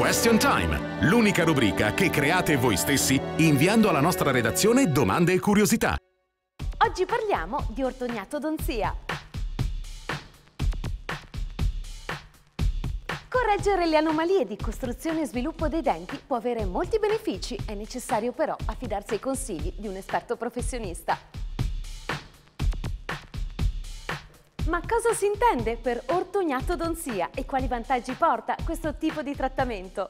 Question Time, l'unica rubrica che create voi stessi inviando alla nostra redazione domande e curiosità. Oggi parliamo di ortognattodonzia. Correggere le anomalie di costruzione e sviluppo dei denti può avere molti benefici, è necessario però affidarsi ai consigli di un esperto professionista. Ma cosa si intende per ortognattodonzia e quali vantaggi porta questo tipo di trattamento?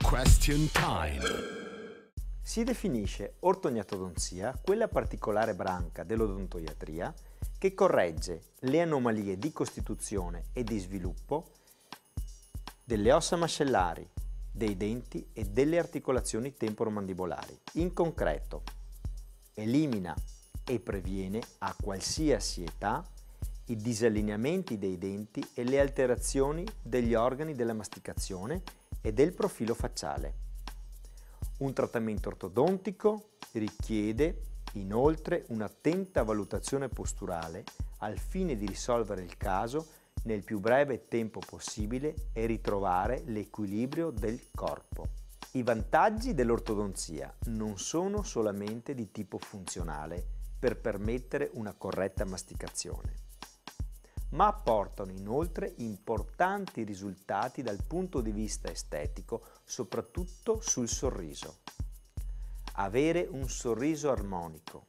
Question Time. Si definisce ortognattodonzia quella particolare branca dell'odontoiatria che corregge le anomalie di costituzione e di sviluppo delle ossa mascellari, dei denti e delle articolazioni temporomandibolari. In concreto, elimina e previene a qualsiasi età i disallineamenti dei denti e le alterazioni degli organi della masticazione e del profilo facciale. Un trattamento ortodontico richiede inoltre un'attenta valutazione posturale al fine di risolvere il caso nel più breve tempo possibile e ritrovare l'equilibrio del corpo. I vantaggi dell'ortodonzia non sono solamente di tipo funzionale per permettere una corretta masticazione ma apportano inoltre importanti risultati dal punto di vista estetico, soprattutto sul sorriso. Avere un sorriso armonico,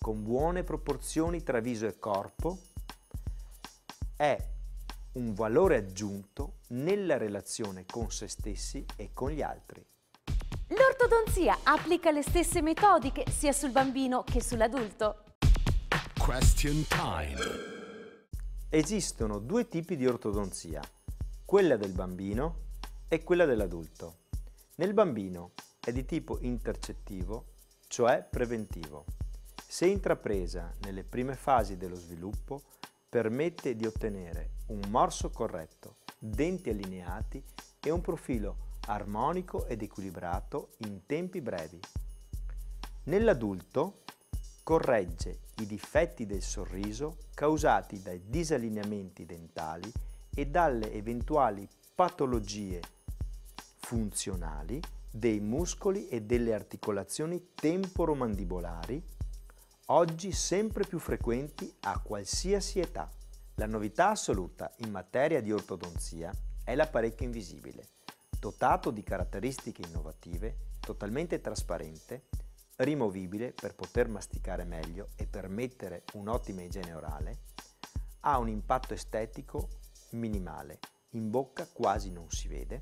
con buone proporzioni tra viso e corpo, è un valore aggiunto nella relazione con se stessi e con gli altri. L'ortodonzia applica le stesse metodiche sia sul bambino che sull'adulto? Question Time. Esistono due tipi di ortodonzia, quella del bambino e quella dell'adulto. Nel bambino è di tipo intercettivo, cioè preventivo. Se intrapresa nelle prime fasi dello sviluppo, permette di ottenere un morso corretto, denti allineati e un profilo armonico ed equilibrato in tempi brevi. Nell'adulto corregge i difetti del sorriso causati dai disallineamenti dentali e dalle eventuali patologie funzionali dei muscoli e delle articolazioni temporomandibolari, oggi sempre più frequenti a qualsiasi età. La novità assoluta in materia di ortodonzia è l'apparecchio invisibile, dotato di caratteristiche innovative, totalmente trasparente, rimovibile per poter masticare meglio e permettere un'ottima igiene orale, ha un impatto estetico minimale, in bocca quasi non si vede,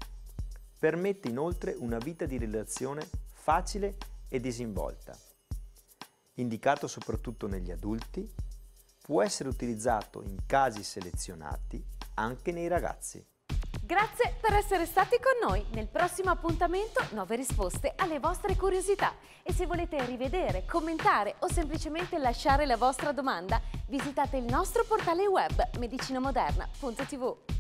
permette inoltre una vita di relazione facile e disinvolta. Indicato soprattutto negli adulti, può essere utilizzato in casi selezionati anche nei ragazzi. Grazie per essere stati con noi. Nel prossimo appuntamento nuove risposte alle vostre curiosità. E se volete rivedere, commentare o semplicemente lasciare la vostra domanda, visitate il nostro portale web medicinamoderna.tv.